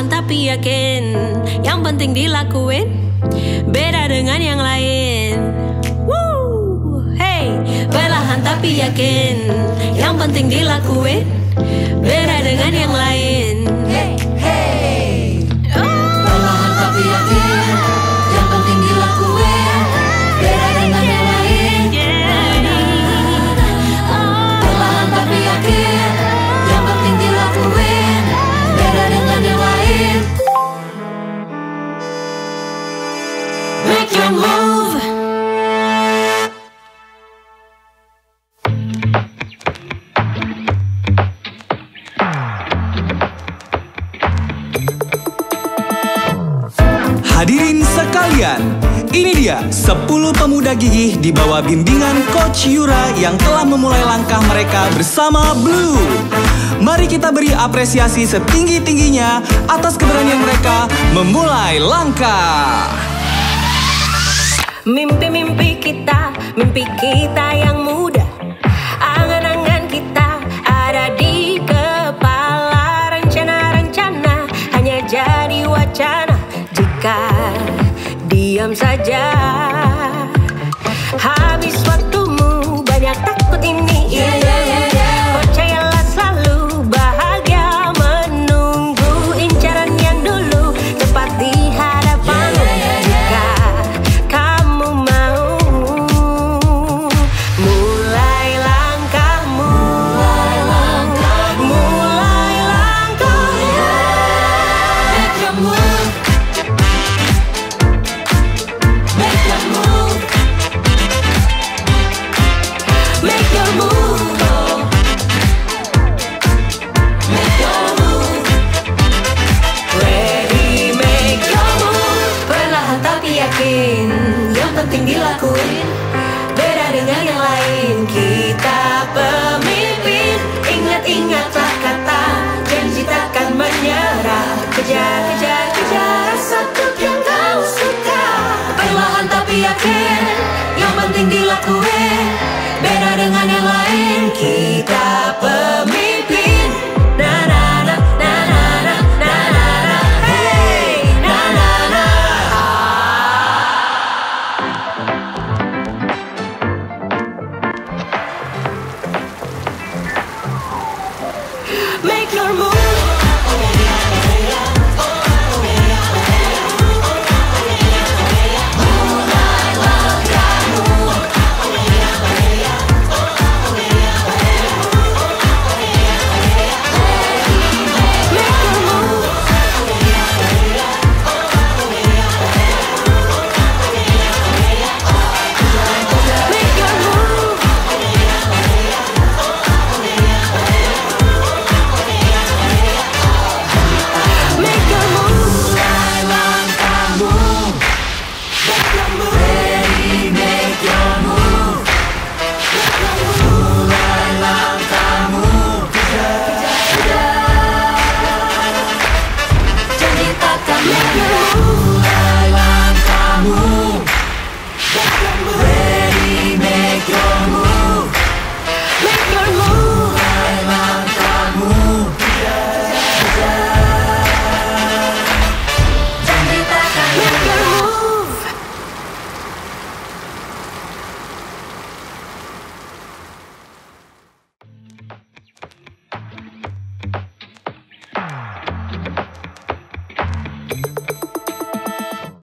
Perlahan tapi yakin. Yang penting dilakuin. Beda dengan yang lain. Woo! Hey Perlahan tapi yakin. Yang penting dilakuin. Beda dengan yang lain. Hey Hadirin sekalian, ini dia 10 pemuda gigih di bawah bimbingan Coach Yura yang telah memulai langkah mereka bersama Blue. Mari kita beri apresiasi setinggi-tingginya atas keberanian mereka memulai langkah. Mimpi-mimpi kita, mimpi kita yang muda Angan-angan kita ada di kepala Rencana-rencana hanya jadi wacana diam saja. Habis yakin Yang penting dilakuin. Beda dengan yang lain